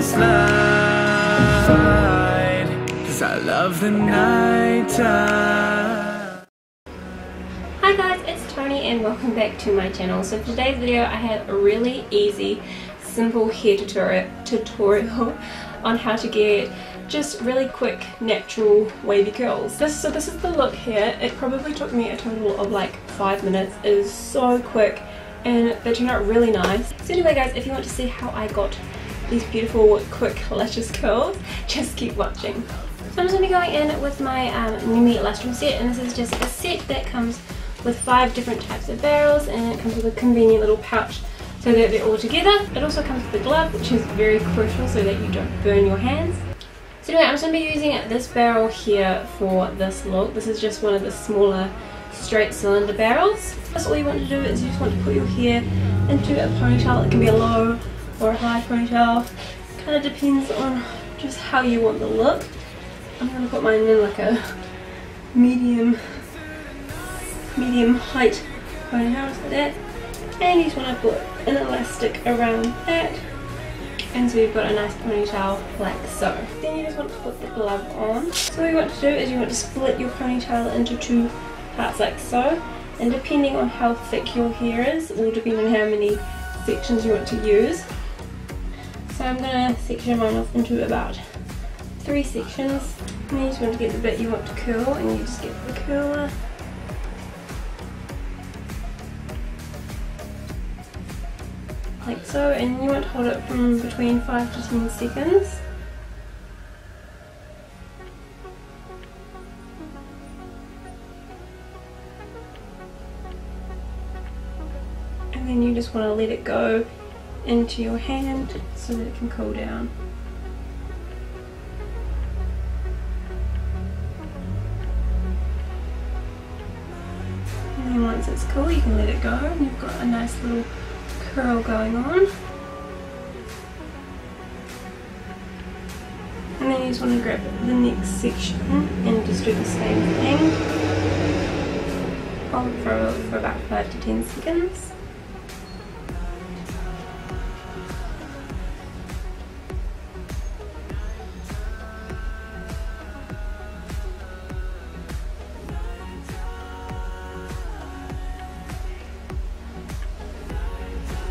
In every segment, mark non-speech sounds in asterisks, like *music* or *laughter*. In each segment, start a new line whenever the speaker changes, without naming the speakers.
light. Cause I love the nighttime.
Hi guys, it's Toni and welcome back to my channel. So for today's video I have a really easy, simple hair tutorial, tutorial *laughs* on how to get just really quick natural wavy curls. This, so this is the look here. It probably took me a total of like 5 minutes. It is so quick and they turned out really nice. So anyway guys, if you want to see how I got these beautiful quick luscious curls, just keep watching. So I'm just going to be going in with my um, Nume Lustrum set and this is just a set that comes with five different types of barrels and it comes with a convenient little pouch so that they're all together. It also comes with a glove which is very crucial so that you don't burn your hands. So anyway, I'm just going to be using this barrel here for this look. This is just one of the smaller straight cylinder barrels. That's all you want to do is you just want to put your hair into a ponytail. It can be a low or a high ponytail. Kind of depends on just how you want the look. I'm going to put mine in like a medium medium height ponytail like that. And you just want to put an elastic around that and so you've got a nice ponytail like so. Then you just want to put the glove on. So what you want to do is you want to split your ponytail into two parts like so and depending on how thick your hair is will depend on how many sections you want to use. So I'm going to section mine off into about three sections. And you just want to get the bit you want to curl and you just get the curler. Like so and you want to hold it from between 5 to 10 seconds. And then you just want to let it go into your hand so that it can cool down and then once it's cool you can let it go and you've got a nice little curl going on. And then you just want to grab the next section and just do the same thing. Hold for, for about 5 to 10 seconds.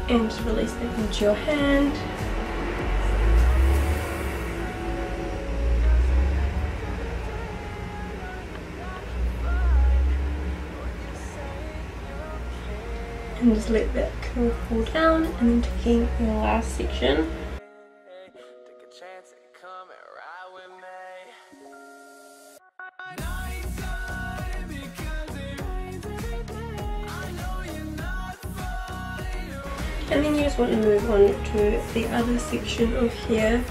And just release it into your hand. And just let that curl fall down and then taking your last section and then you just want to move on to the other section of here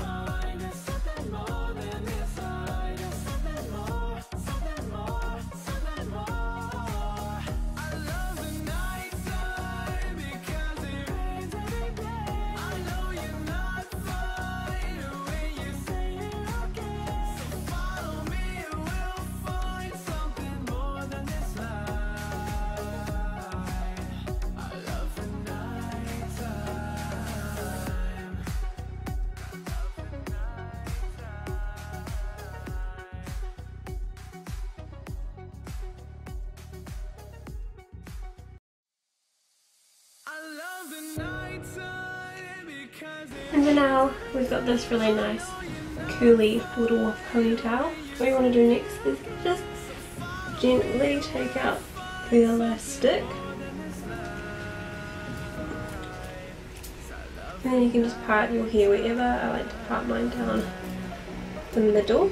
And so now we've got this really nice curly little ponytail. What you want to do next is just gently take out the elastic. And then you can just part your hair wherever. I like to part mine down the middle.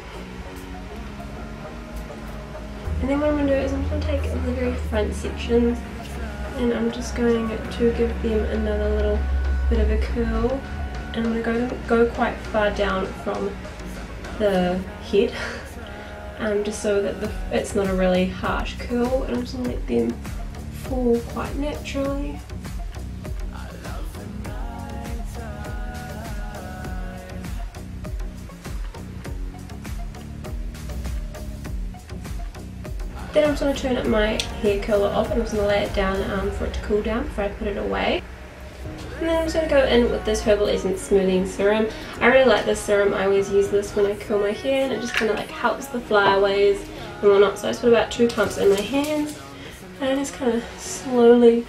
And then what I'm going to do is I'm going to take the very front sections and I'm just going to give them another little bit of a curl and I'm going to go, quite far down from the head *laughs* um, just so that the, it's not a really harsh curl and I'm just going to let them fall quite naturally. Then I'm just going to turn up my hair curler off and I'm just going to lay it down um, for it to cool down before I put it away. And then I'm just going to go in with this Herbal Essence Smoothing Serum. I really like this serum. I always use this when I curl my hair and it just kind of like helps the flyaways and whatnot. So I just put about two pumps in my hands and I just kind of slowly,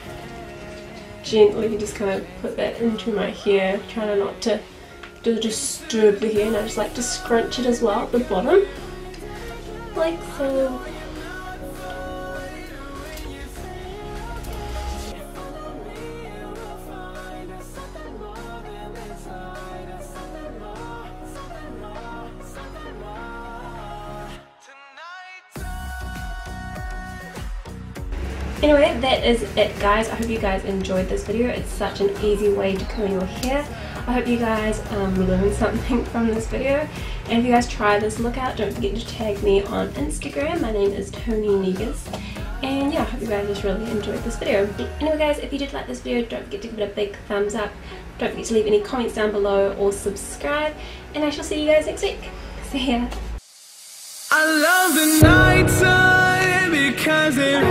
gently just kind of put that into my hair, trying not to to disturb the hair and I just like to scrunch it as well at the bottom like so Anyway, that is it guys. I hope you guys enjoyed this video. It's such an easy way to curl your hair. I hope you guys um, learned *laughs* something from this video. And if you guys try this look out, don't forget to tag me on Instagram. My name is Toni Negus. And yeah, I hope you guys just really enjoyed this video. Anyway guys, if you did like this video, don't forget to give it a big thumbs up. Don't forget to leave any comments down below or subscribe. And I shall see you guys next week. See ya. I love the night time because it